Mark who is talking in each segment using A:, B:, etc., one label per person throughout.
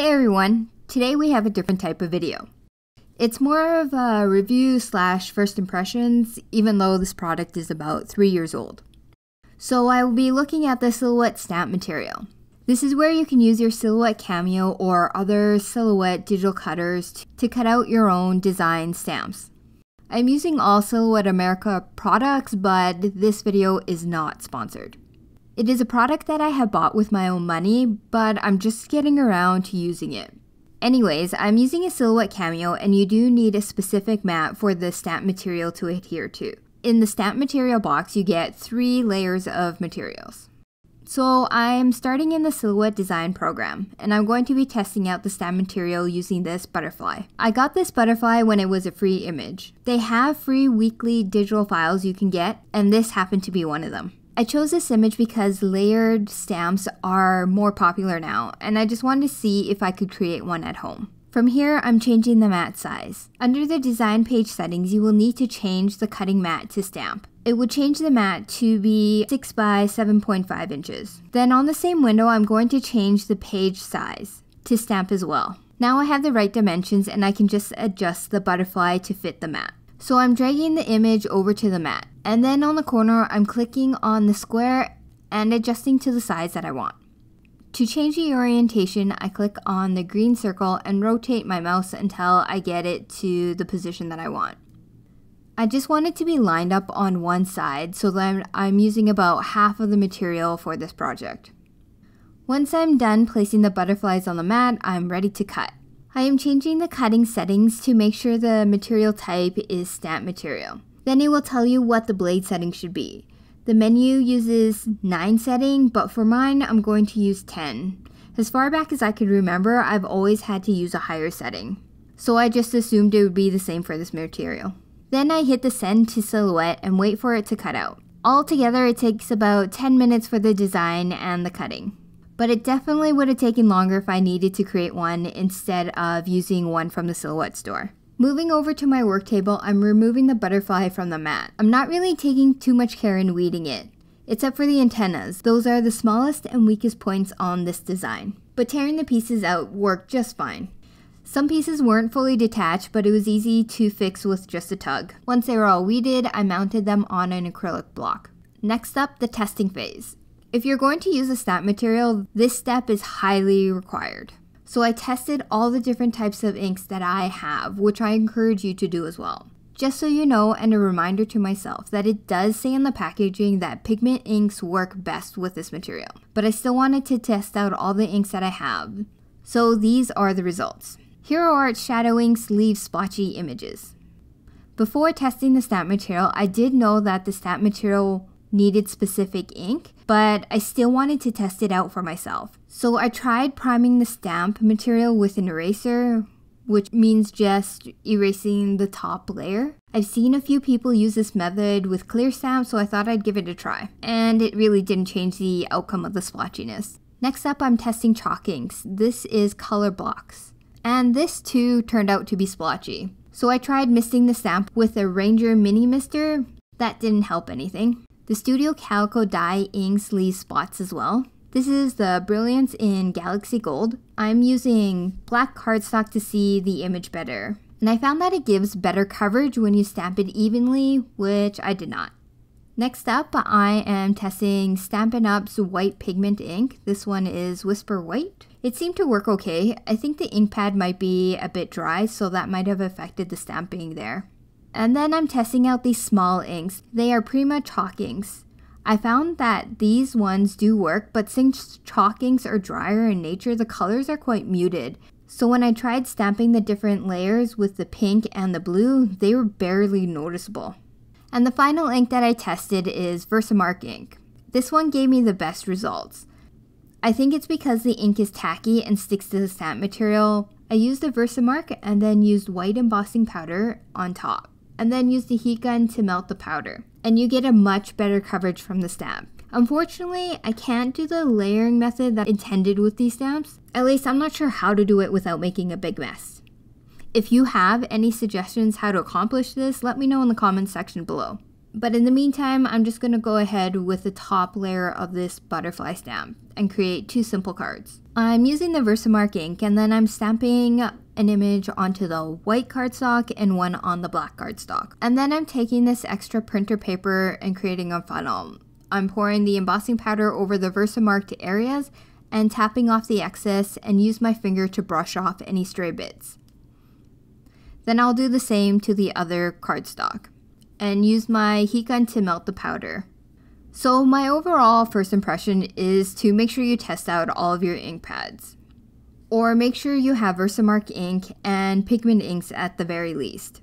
A: Hey everyone, today we have a different type of video. It's more of a review slash first impressions, even though this product is about 3 years old. So I will be looking at the Silhouette stamp material. This is where you can use your Silhouette Cameo or other Silhouette digital cutters to cut out your own design stamps. I'm using all Silhouette America products, but this video is not sponsored. It is a product that I have bought with my own money, but I'm just getting around to using it. Anyways, I'm using a Silhouette Cameo and you do need a specific mat for the stamp material to adhere to. In the stamp material box, you get three layers of materials. So I'm starting in the Silhouette design program, and I'm going to be testing out the stamp material using this butterfly. I got this butterfly when it was a free image. They have free weekly digital files you can get, and this happened to be one of them. I chose this image because layered stamps are more popular now, and I just wanted to see if I could create one at home. From here, I'm changing the mat size. Under the design page settings, you will need to change the cutting mat to stamp. It would change the mat to be 6 by 7.5 inches. Then on the same window, I'm going to change the page size to stamp as well. Now I have the right dimensions and I can just adjust the butterfly to fit the mat. So I'm dragging the image over to the mat. And then on the corner, I'm clicking on the square and adjusting to the size that I want. To change the orientation, I click on the green circle and rotate my mouse until I get it to the position that I want. I just want it to be lined up on one side so that I'm using about half of the material for this project. Once I'm done placing the butterflies on the mat, I'm ready to cut. I am changing the cutting settings to make sure the material type is stamp material. Then it will tell you what the blade setting should be. The menu uses 9 setting, but for mine I'm going to use 10. As far back as I can remember, I've always had to use a higher setting. So I just assumed it would be the same for this material. Then I hit the send to silhouette and wait for it to cut out. Altogether it takes about 10 minutes for the design and the cutting but it definitely would have taken longer if I needed to create one instead of using one from the Silhouette store. Moving over to my work table, I'm removing the butterfly from the mat. I'm not really taking too much care in weeding it, except for the antennas. Those are the smallest and weakest points on this design. But tearing the pieces out worked just fine. Some pieces weren't fully detached, but it was easy to fix with just a tug. Once they were all weeded, I mounted them on an acrylic block. Next up, the testing phase. If you're going to use a stamp material, this step is highly required. So I tested all the different types of inks that I have, which I encourage you to do as well. Just so you know, and a reminder to myself that it does say in the packaging that pigment inks work best with this material, but I still wanted to test out all the inks that I have. So these are the results. Hero Art Shadow Inks leave splotchy images. Before testing the stamp material, I did know that the stamp material needed specific ink, but I still wanted to test it out for myself. So I tried priming the stamp material with an eraser, which means just erasing the top layer. I've seen a few people use this method with clear stamps, so I thought I'd give it a try. And it really didn't change the outcome of the splotchiness. Next up, I'm testing chalk inks. This is ColorBox. And this too turned out to be splotchy. So I tried misting the stamp with a Ranger Mini Mister. That didn't help anything. The Studio Calico dye inks leave spots as well. This is the Brilliance in Galaxy Gold. I'm using black cardstock to see the image better. And I found that it gives better coverage when you stamp it evenly, which I did not. Next up, I am testing Stampin' Up's white pigment ink. This one is Whisper White. It seemed to work okay. I think the ink pad might be a bit dry, so that might have affected the stamping there. And then I'm testing out these small inks. They are Prima chalk inks. I found that these ones do work, but since chalk inks are drier in nature, the colors are quite muted. So when I tried stamping the different layers with the pink and the blue, they were barely noticeable. And the final ink that I tested is Versamark ink. This one gave me the best results. I think it's because the ink is tacky and sticks to the stamp material. I used the Versamark and then used white embossing powder on top and then use the heat gun to melt the powder. And you get a much better coverage from the stamp. Unfortunately, I can't do the layering method that intended with these stamps. At least I'm not sure how to do it without making a big mess. If you have any suggestions how to accomplish this, let me know in the comments section below. But in the meantime, I'm just going to go ahead with the top layer of this butterfly stamp and create two simple cards. I'm using the Versamark ink and then I'm stamping an image onto the white cardstock and one on the black cardstock. And then I'm taking this extra printer paper and creating a funnel. I'm pouring the embossing powder over the Versamarked areas and tapping off the excess and use my finger to brush off any stray bits. Then I'll do the same to the other cardstock and use my heat gun to melt the powder. So my overall first impression is to make sure you test out all of your ink pads. Or make sure you have Versamark ink and pigment inks at the very least.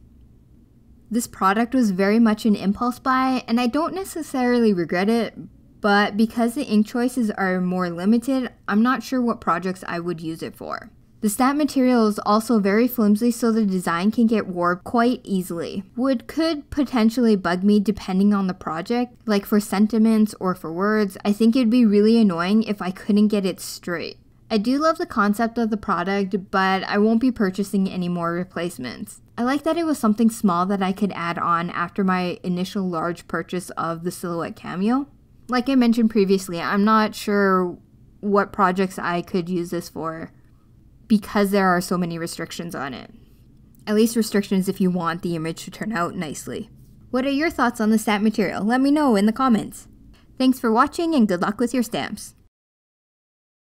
A: This product was very much an impulse buy and I don't necessarily regret it, but because the ink choices are more limited, I'm not sure what projects I would use it for. The stamp material is also very flimsy so the design can get warped quite easily. Wood could potentially bug me depending on the project, like for sentiments or for words, I think it'd be really annoying if I couldn't get it straight. I do love the concept of the product, but I won't be purchasing any more replacements. I like that it was something small that I could add on after my initial large purchase of the Silhouette Cameo. Like I mentioned previously, I'm not sure what projects I could use this for because there are so many restrictions on it. At least restrictions if you want the image to turn out nicely. What are your thoughts on the stamp material? Let me know in the comments. Thanks for watching and good luck with your stamps.